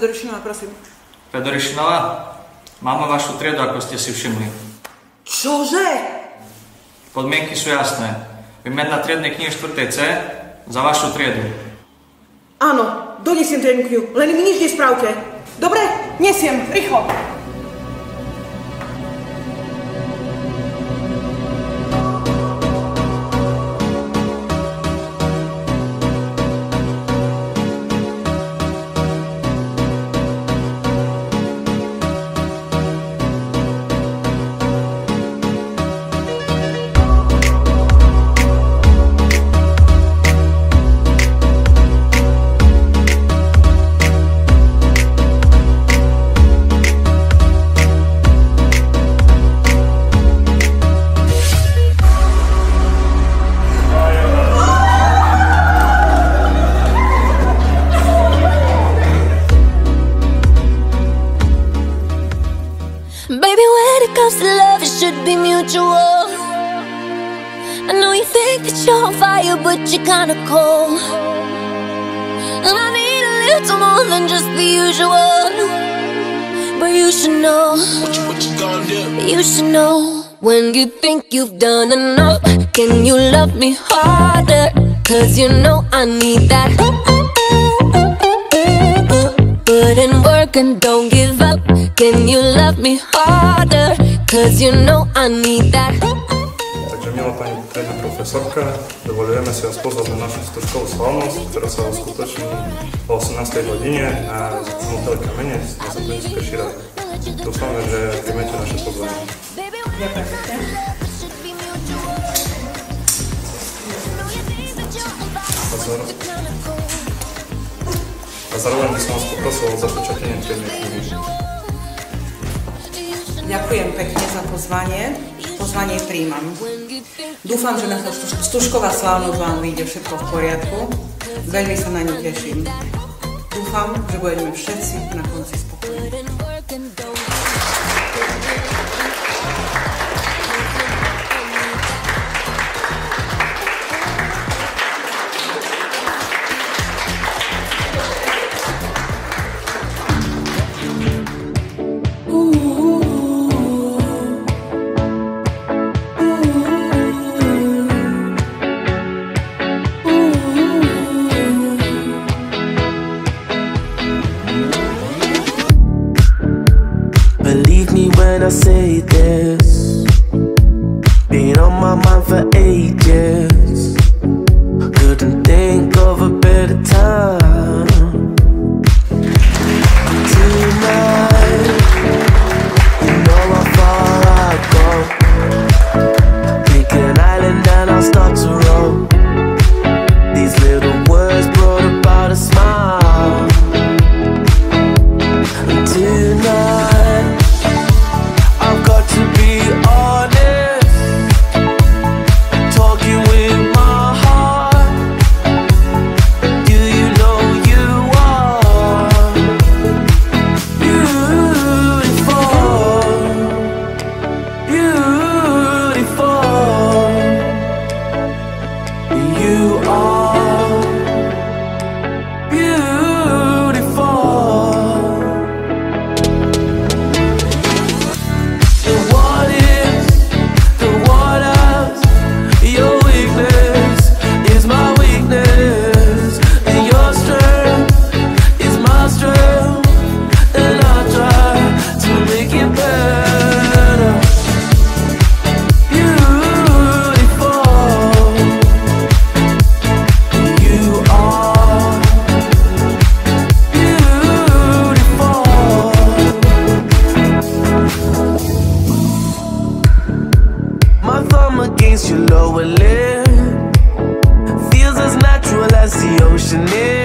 Fedorišinová, prosím. Fedorišinová, máme vašu triedu, ako ste si všimli. Čože? Podmienky sú jasné. Výmena triednej knihy 4. C za vašu triedu. Áno, donesiem triednu knihu, len mi nič nespravte. Dobre? Nesiem, rýchlo. You think that you're on fire, but you're kinda cold. And I need a little more than just the usual. But you should know, What you, what you gonna do? you should know. When you think you've done enough, can you love me harder? Cause you know I need that. Put in work and don't give up. Can you love me harder? Cause you know I need that. Milá pani triedna profesorka, dovolujeme si vás pozvať na našu stužkovú slavnosť, ktorá sa uskutoční o 18. hodine na hotele Kamenec na. Dúfame, že príjmete naše pozvanie. Ďakujem pekne. A zároveň, by som vás poprosil o zapečatenie triednej knihy. Ďakujem pekne za pozvanie. Pozvanie príjmam. Dúfam, že naša stuž- stužková slávnosť vám vyjde všetko v poriadku. Veľmi sa na ňu teším. Dúfam, že budeme všetci na konci spokojní. Say this. Been on my mind for ages. Couldn't think of a better time. Your lower lip feels as natural as the ocean is.